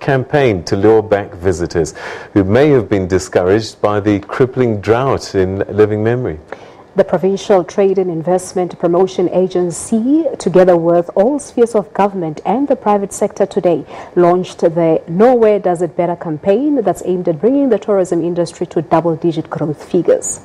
campaign to lure back visitors who may have been discouraged by the crippling drought in living memory. The Provincial Trade and Investment Promotion Agency, together with all spheres of government and the private sector today, launched the Nowhere Does It Better campaign that's aimed at bringing the tourism industry to double-digit growth figures.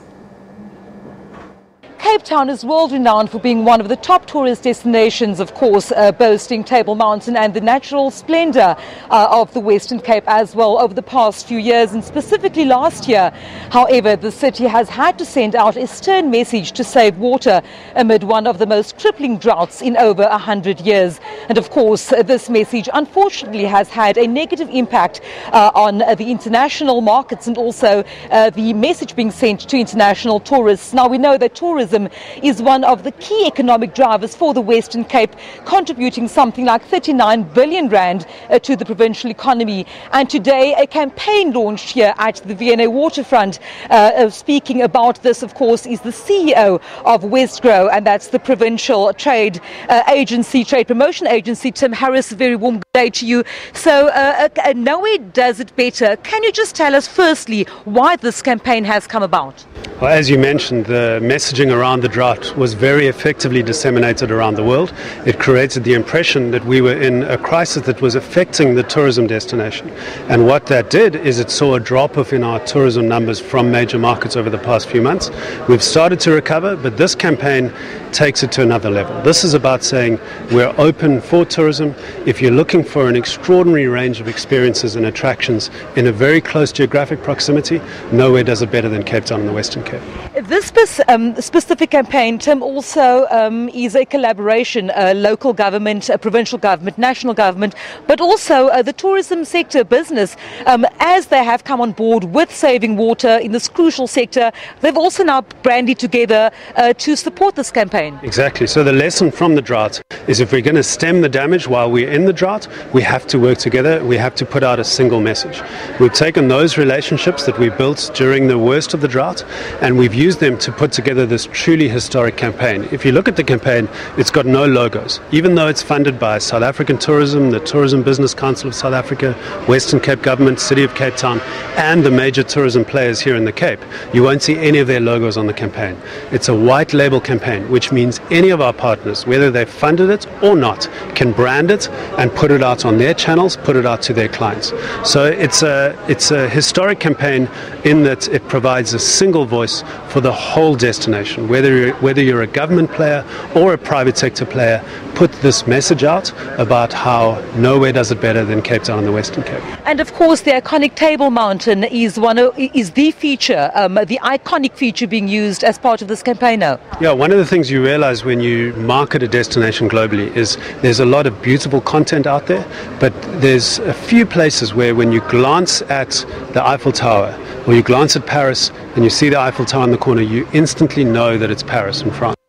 Cape Town is world renowned for being one of the top tourist destinations, of course, uh, boasting Table Mountain and the natural splendor uh, of the Western Cape as well over the past few years and specifically last year. However, the city has had to send out a stern message to save water amid one of the most crippling droughts in over 100 years. And of course, this message unfortunately has had a negative impact uh, on the international markets and also uh, the message being sent to international tourists. Now, we know that tourism tourism is one of the key economic drivers for the Western Cape, contributing something like 39 billion rand uh, to the provincial economy. And today, a campaign launched here at the V&A waterfront. Uh, uh, speaking about this, of course, is the CEO of Wesgro, and that's the provincial trade uh, agency, trade promotion agency. Tim Harris, A very warm day to you. So, uh, uh, Nowhere Does It Better. Can you just tell us, firstly, why this campaign has come about? Well, as you mentioned, the messaging around the drought was very effectively disseminated around the world. It created the impression that we were in a crisis that was affecting the tourism destination. And what that did is it saw a drop off in our tourism numbers from major markets over the past few months. We've started to recover, but this campaign takes it to another level. This is about saying we're open for tourism. If you're looking for an extraordinary range of experiences and attractions in a very close geographic proximity, nowhere does it better than Cape Town in the Western Cape. This um, specific campaign, Tim, also um, is a collaboration, uh, local government, provincial government, national government, but also uh, the tourism sector business. Um, as they have come on board with saving water in this crucial sector, they've also now branded together uh, to support this campaign. Exactly. So the lesson from the drought is if we're going to stem the damage while we're in the drought, we have to work together. We have to put out a single message. We've taken those relationships that we built during the worst of the drought and we've used them to put together this truly historic campaign. If you look at the campaign, it's got no logos. Even though it's funded by South African Tourism, the Tourism Business Council of South Africa, Western Cape Government, City of Cape Town, and the major tourism players here in the Cape, you won't see any of their logos on the campaign. It's a white label campaign, which means any of our partners, whether they've funded it or not, can brand it and put it out on their channels, put it out to their clients. So it's a, it's a historic campaign in that it provides a single voice for the whole destination. Whether you're, whether you're a government player or a private sector player, put this message out about how nowhere does it better than Cape Town and the Western Cape. And of course, the iconic Table Mountain is one of, is the feature, um, the iconic feature being used as part of this campaign now. Yeah, one of the things you realize when you market a destination globally is there's a lot of beautiful content out there, but there's a few places where when you glance at the Eiffel Tower or you glance at Paris and you see the Eiffel Tower in the corner, you instantly know that it's Paris in France.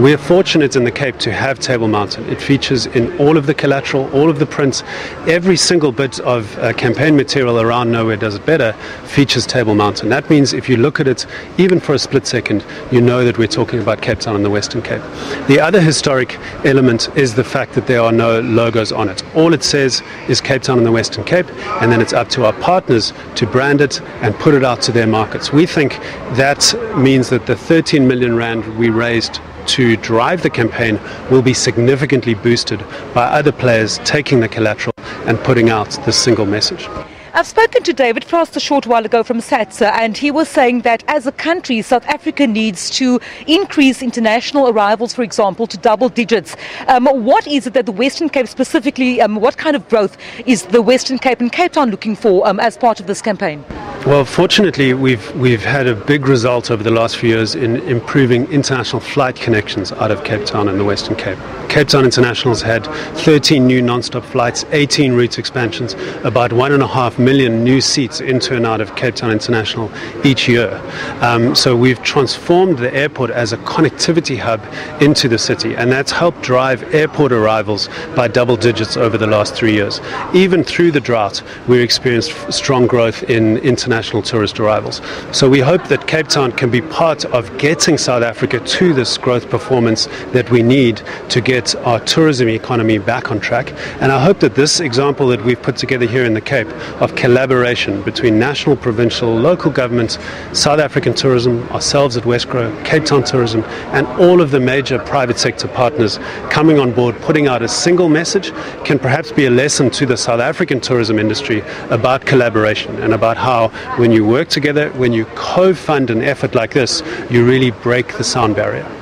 We're fortunate in the Cape to have Table Mountain. It features in all of the collateral, all of the prints, every single bit of uh, campaign material around Nowhere Does It Better features Table Mountain. That means if you look at it, even for a split second, you know that we're talking about Cape Town and the Western Cape. The other historic element is the fact that there are no logos on it. All it says is Cape Town and the Western Cape, and then it's up to our partners to brand it and put it out to their markets. We think that means that the 13 million rand we raised to drive the campaign will be significantly boosted by other players taking the collateral and putting out this single message. I've spoken to David Frost a short while ago from SATSA, and he was saying that as a country, South Africa needs to increase international arrivals, for example, to double digits. Um, what is it that the Western Cape specifically, um, what kind of growth is the Western Cape and Cape Town looking for um, as part of this campaign? Well, fortunately, we've we've had a big result over the last few years in improving international flight connections out of Cape Town and the Western Cape. Cape Town International's had 13 new non-stop flights, 18 route expansions, about one and a half million new seats into and out of Cape Town International each year. Um, so we've transformed the airport as a connectivity hub into the city, and that's helped drive airport arrivals by double digits over the last three years. Even through the drought, we experienced strong growth in international international tourist arrivals. So we hope that Cape Town can be part of getting South Africa to this growth performance that we need to get our tourism economy back on track. And I hope that this example that we've put together here in the Cape of collaboration between national, provincial, local governments, South African tourism, ourselves at Wesgro, Cape Town Tourism, and all of the major private sector partners coming on board, putting out a single message, can perhaps be a lesson to the South African tourism industry about collaboration and about how when you work together, when you co-fund an effort like this, you really break the sound barrier.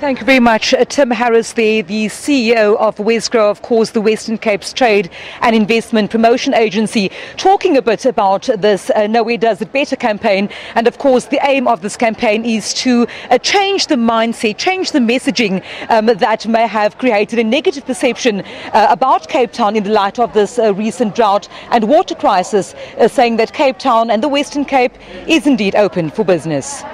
Thank you very much. Uh, Tim Harris, the, the CEO of Wesgro, of course, the Western Cape's Trade and Investment Promotion Agency, talking a bit about this uh, Nowhere Does It Better campaign. And of course, the aim of this campaign is to uh, change the mindset, change the messaging um, that may have created a negative perception uh, about Cape Town in the light of this uh, recent drought and water crisis, uh, saying that Cape Town and the Western Cape is indeed open for business.